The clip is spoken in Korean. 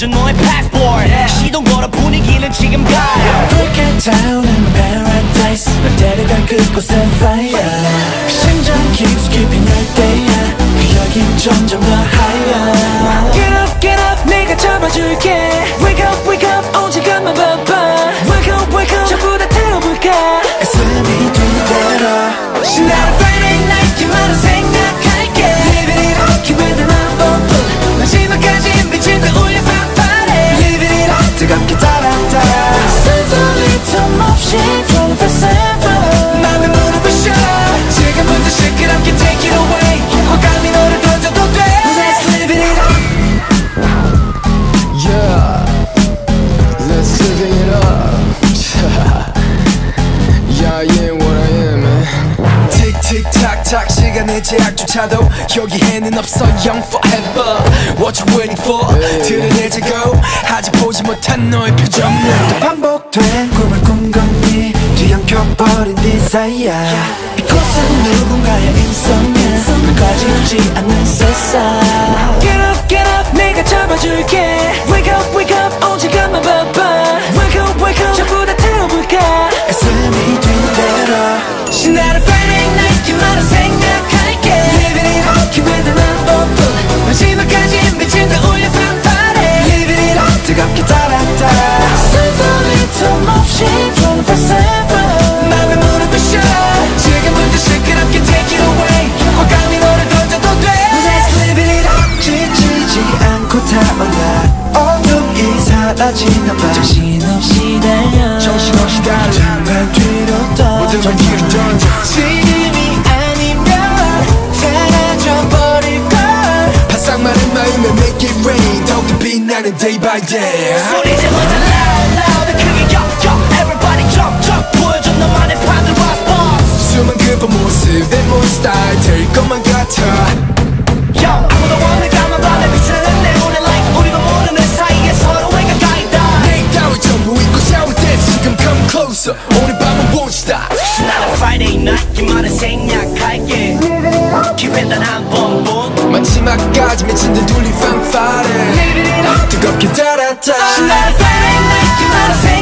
보여줘 너의 passport 시동 걸어 분위기는 지금 가요 Break it down in paradise 널 데려갈 그곳엔 fire 심장 keeps keeping 열대야 그 열긴 점점 더 higher Get up get up 내가 잡아줄게 틱틱탁탁 시간의 제약조차도 여기에는 없어. Young forever. What you waiting for? 드러내자고 아직 보지 못한 너의 표정은 반복된 꿈을 꿈꿨니 뒤엉켜버린 desire 이곳은 누군가의 인성에 끝까지 오지 않는 세상. Get up get up. 내가 잡아줄게 그만은 생각할게. Living it up 기회는 한 번뿐. 마지막까지 미친 듯 울려 fanfare Living it up 뜨겁게 따라따라 쓴소리 틈 없이 24-7 맘에 무릎을 셔. 지금부터 시끄럽게 take it away. 호감이 너를 던져도 돼. Let's live it up 지치지 않고 타올라. 어둠이 사라지나 봐. 정신없이 달려. 정신없이 달려. 정말 뒤로 떠. 모든 걸 뒤로 던 it rain 더욱더 빛나는 day by day 소리 지르자 loud loud 크게 역역 everybody jump jump 보여줘 너만의 판을 response. 숨은 그번 모습 내 몬 스타일 될 것만 같아. Yo 아무도 없는 까만 밤에 비치는 내 눈에 like 우리도 모르는 사이에 서로의 가까이다. 내 따위 전부 잊고 싸울 때 지금 come closer. 오늘 밤은 won't stop. 나는 Friday night 기만을 생략할게. 기회 단한 번뿐 마지막까지 미친 듯 둘리 팡파레 뜨겁게 달았다 She like f i g h t like you wanna say